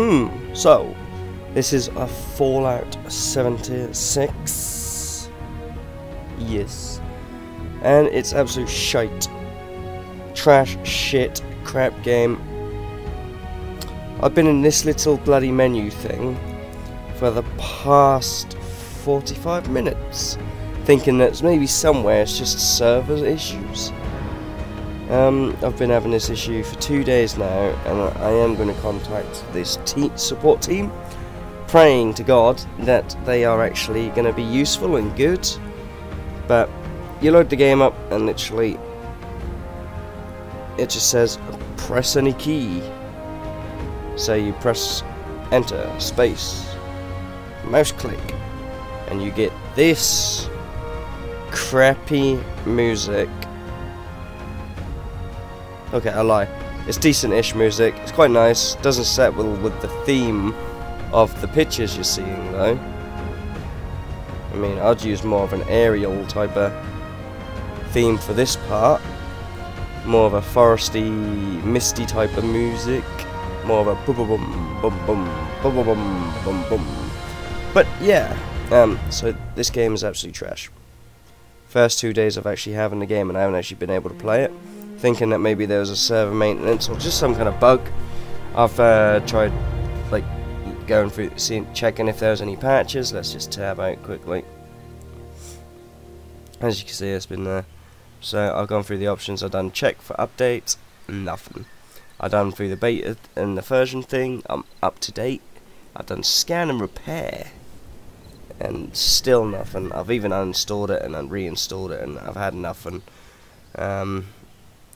Hmm, so, this is a Fallout 76. Yes. And it's absolute shite. Trash, shit, crap game. I've been in this little bloody menu thing for the past 45 minutes, thinking that maybe somewhere it's just server issues. Um, I've been having this issue for two days now, and I am going to contact this te support team, praying to God that they are actually going to be useful and good. But you load the game up, and literally, it just says press any key. So you press enter, space, mouse click, and you get this crappy music. Okay, I lie. It's decent-ish music. It's quite nice. Doesn't set well with the theme of the pictures you're seeing, though. I mean, I'd use more of an aerial type of theme for this part. More of a foresty, misty type of music. More of a boom, boom, boom, boom, boom, boom, boom, boom. But yeah, um, so this game is absolutely trash. First two days of actually having the game, and I haven't actually been able to play it thinking that maybe there was a server maintenance or just some kind of bug. I've uh, tried like going through, seeing, checking if there's any patches. Let's just tab out quickly. As you can see, it's been there. So I've gone through the options. I've done check for updates. Nothing. I've done through the beta and the version thing. I'm up to date. I've done scan and repair. And still nothing. I've even uninstalled it and then reinstalled it and I've had nothing. Um,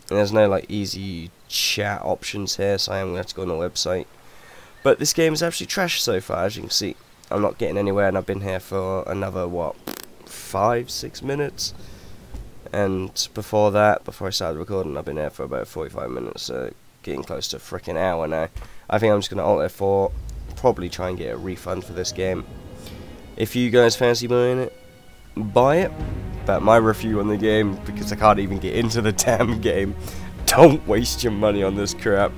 and there's no like easy chat options here, so I am going to have to go on the website. But this game is actually trash so far, as you can see. I'm not getting anywhere, and I've been here for another, what, five, six minutes? And before that, before I started recording, I've been here for about 45 minutes, so getting close to a freaking hour now. I think I'm just going to alt F4, probably try and get a refund for this game. If you guys fancy buying it, buy it but my review on the game, because I can't even get into the damn game, don't waste your money on this crap.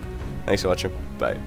Thanks for watching. Bye.